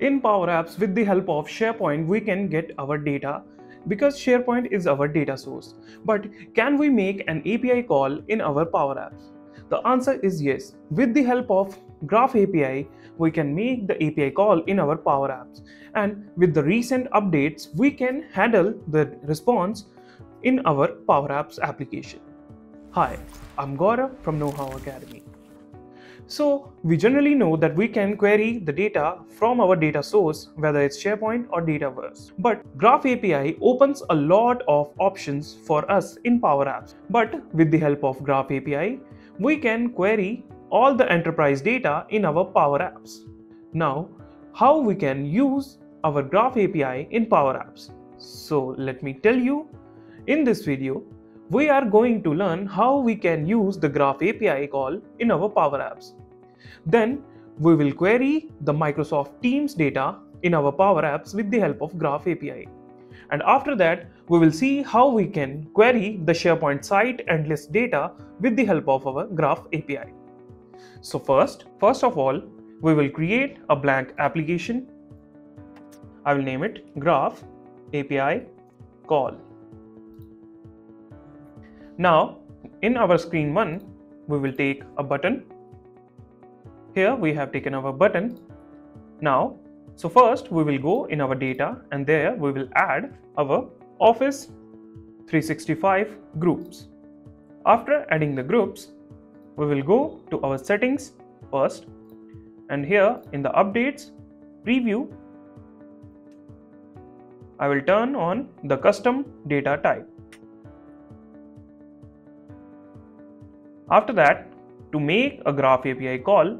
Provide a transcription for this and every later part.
In Power Apps, with the help of SharePoint, we can get our data because SharePoint is our data source. But can we make an API call in our Power Apps? The answer is yes. With the help of Graph API, we can make the API call in our Power Apps. And with the recent updates, we can handle the response in our Power Apps application. Hi, I'm Gaurav from KnowHow Academy. So, we generally know that we can query the data from our data source, whether it's SharePoint or Dataverse. But Graph API opens a lot of options for us in Power Apps. But with the help of Graph API, we can query all the enterprise data in our Power Apps. Now, how we can use our Graph API in Power Apps? So, let me tell you in this video we are going to learn how we can use the Graph API call in our Power Apps. Then we will query the Microsoft Teams data in our Power Apps with the help of Graph API. And after that, we will see how we can query the SharePoint site and list data with the help of our Graph API. So first, first of all, we will create a blank application. I will name it Graph API call. Now, in our screen 1, we will take a button. Here we have taken our button. Now, so first we will go in our data and there we will add our Office 365 groups. After adding the groups, we will go to our settings first and here in the updates preview, I will turn on the custom data type. After that, to make a Graph API call,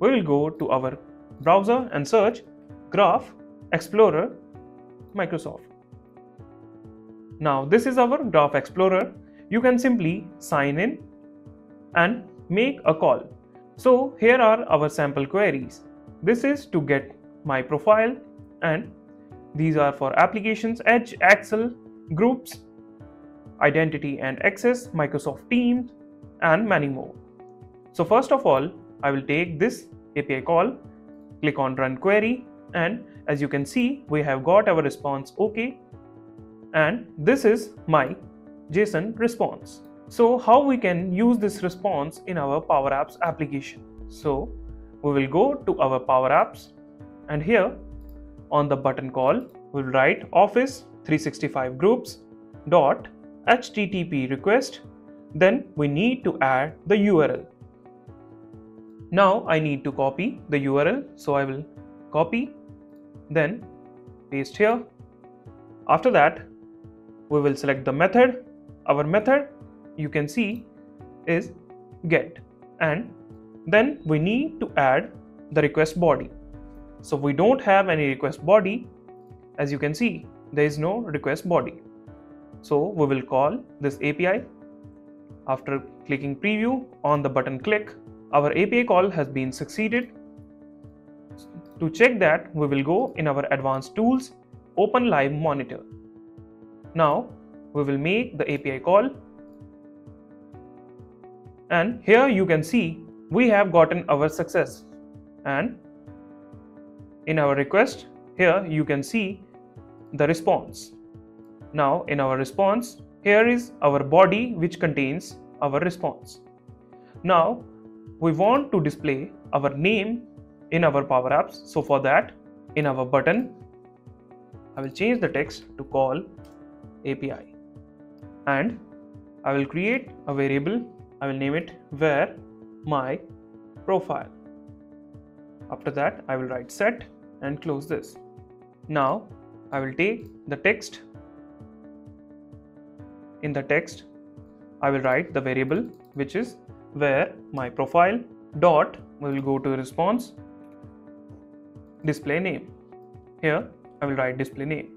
we will go to our browser and search Graph Explorer Microsoft. Now this is our Graph Explorer. You can simply sign in and make a call. So here are our sample queries. This is to get my profile and these are for applications, Edge, Excel, groups, identity and access, Microsoft Teams, and many more. So first of all, I will take this API call, click on run query and as you can see, we have got our response OK and this is my JSON response. So how we can use this response in our Power Apps application? So we will go to our Power Apps and here on the button call, we'll write Office 365 groups dot http request then we need to add the URL. Now I need to copy the URL, so I will copy, then paste here. After that, we will select the method. Our method, you can see, is get and then we need to add the request body. So we don't have any request body. As you can see, there is no request body. So we will call this API after clicking preview on the button click, our API call has been succeeded. To check that, we will go in our advanced tools, open live monitor. Now, we will make the API call. And here you can see we have gotten our success. And in our request, here you can see the response. Now in our response, here is our body which contains our response. Now we want to display our name in our Power Apps. So for that, in our button, I will change the text to call API and I will create a variable. I will name it where my profile. After that, I will write set and close this. Now I will take the text in the text I will write the variable which is where my profile dot we will go to response display name. Here I will write display name.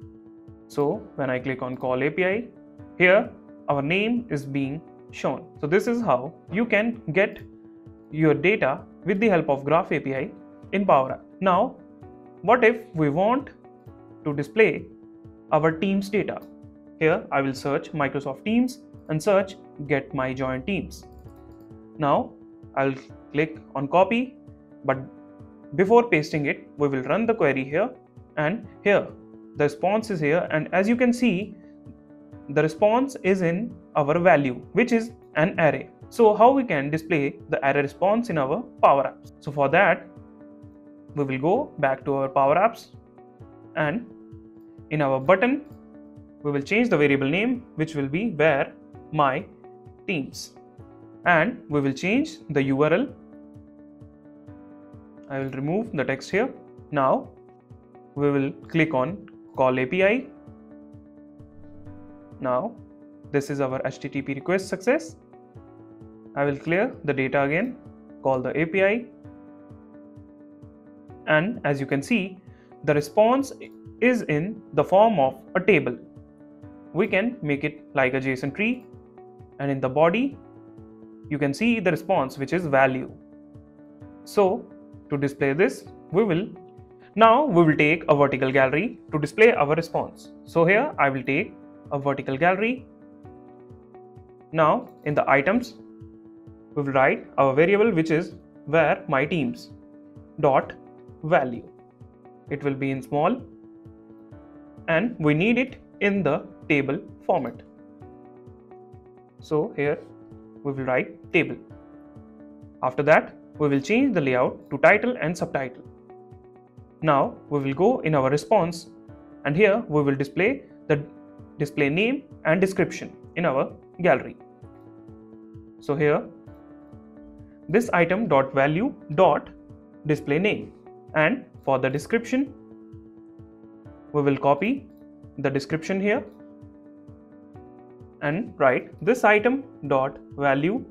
So when I click on call API here our name is being shown. So this is how you can get your data with the help of graph API in Power now what if we want to display our teams data here I will search Microsoft Teams and search get my join teams. Now I'll click on copy but before pasting it, we will run the query here and here the response is here and as you can see the response is in our value which is an array. So how we can display the array response in our Power Apps? So for that we will go back to our Power Apps and in our button we will change the variable name which will be where my teams and we will change the URL. I will remove the text here. Now we will click on call API. Now this is our HTTP request success. I will clear the data again, call the API and as you can see the response is in the form of a table. We can make it like a JSON tree and in the body you can see the response which is value. So to display this we will now we will take a vertical gallery to display our response. So here I will take a vertical gallery. Now in the items, we will write our variable which is where my teams dot value. It will be in small and we need it in the table format. So here we will write table. After that, we will change the layout to title and subtitle. Now we will go in our response and here we will display the display name and description in our gallery. So here this item dot value dot display name and for the description we will copy the description here and write this item dot value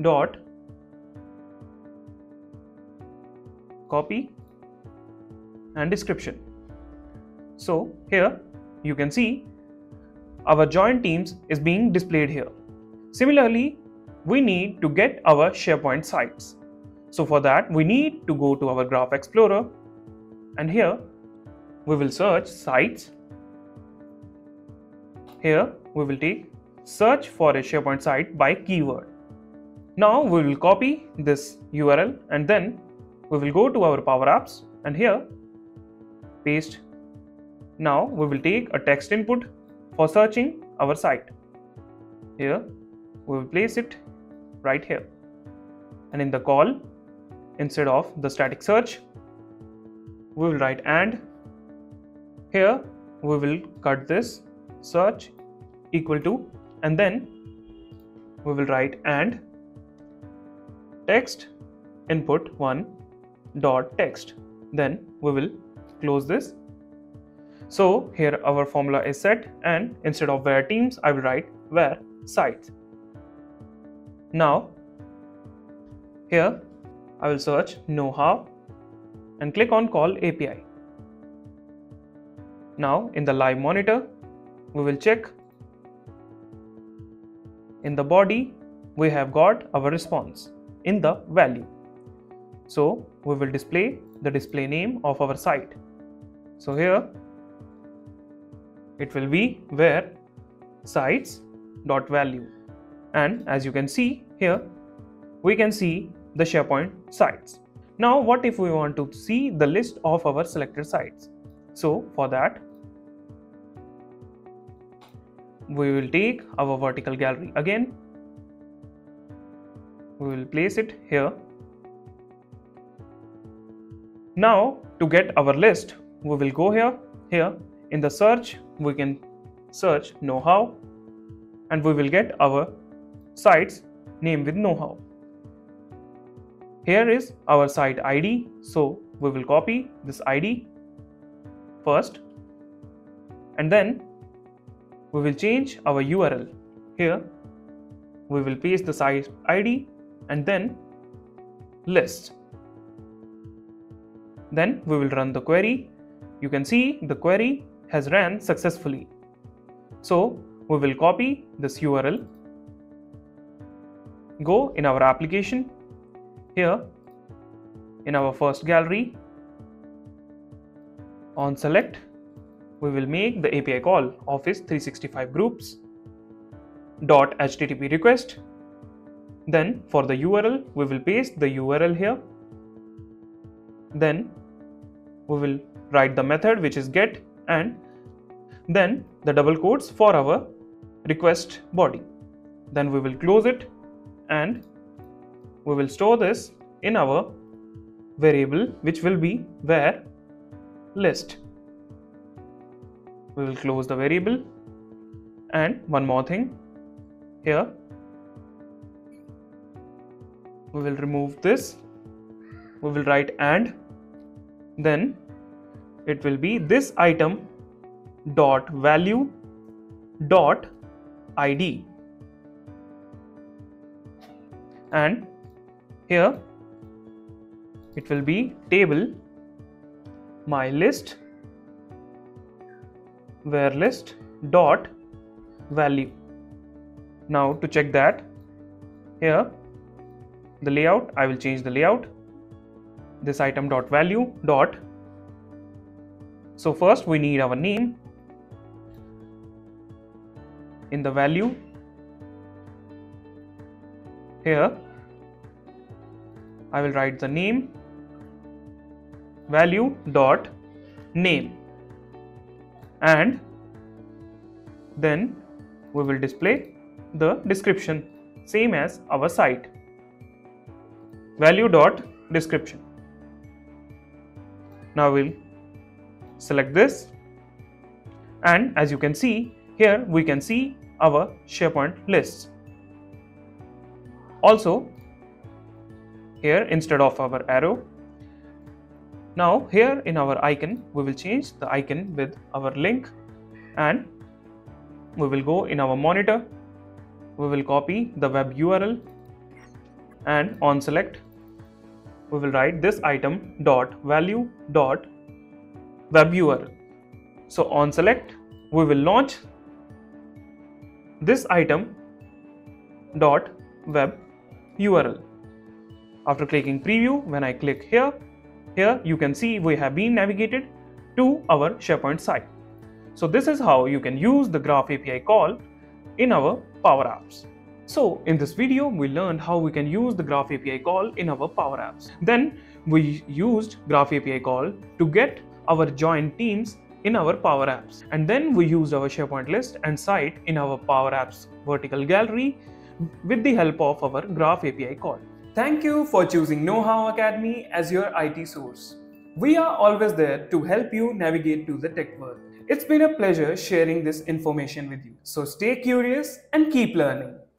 dot copy and description. So here you can see our joint teams is being displayed here. Similarly, we need to get our SharePoint sites. So for that, we need to go to our Graph Explorer and here we will search sites. Here we will take search for a SharePoint site by keyword. Now we will copy this URL and then we will go to our Power Apps and here paste. Now we will take a text input for searching our site. Here we will place it right here. And in the call, instead of the static search, we will write and. Here we will cut this search equal to and then we will write and text input 1 dot text then we will close this. So here our formula is set and instead of where teams, I will write where sites. Now here I will search know how and click on call API. Now in the live monitor, we will check in the body, we have got our response in the value. So we will display the display name of our site. So here it will be where sites dot value and as you can see here we can see the SharePoint sites. Now what if we want to see the list of our selected sites? So for that we will take our vertical gallery again. We will place it here. Now to get our list we will go here here. In the search we can search know how and we will get our sites name with know how here is our site id so we will copy this id first and then we will change our url here we will paste the site id and then list. Then we will run the query. You can see the query has ran successfully. So we will copy this URL, go in our application, here in our first gallery, on select, we will make the API call Office 365 groups dot http request. Then for the URL, we will paste the URL here then we will write the method which is get and then the double quotes for our request body. Then we will close it and we will store this in our variable which will be where list. We will close the variable. And one more thing. Here. We will remove this. We will write and. Then it will be this item dot value dot id and here it will be table my list var list dot value. Now to check that here the layout I will change the layout. This item dot value dot. So first we need our name in the value. Here I will write the name value dot name and then we will display the description same as our site. Value dot description. Now we'll select this. And as you can see here we can see our SharePoint lists. Also here instead of our arrow now here in our icon we will change the icon with our link and we will go in our monitor. We will copy the web URL and on select we will write this item dot value dot web URL. So on select we will launch this item dot web URL. After clicking preview when I click here here you can see we have been navigated to our SharePoint site so this is how you can use the Graph API call in our Power Apps. So in this video, we learned how we can use the Graph API call in our Power Apps. Then we used Graph API call to get our join teams in our Power Apps. And then we used our SharePoint list and site in our Power Apps vertical gallery with the help of our Graph API call. Thank you for choosing KnowHow Academy as your IT source. We are always there to help you navigate to the tech world. It's been a pleasure sharing this information with you. So stay curious and keep learning.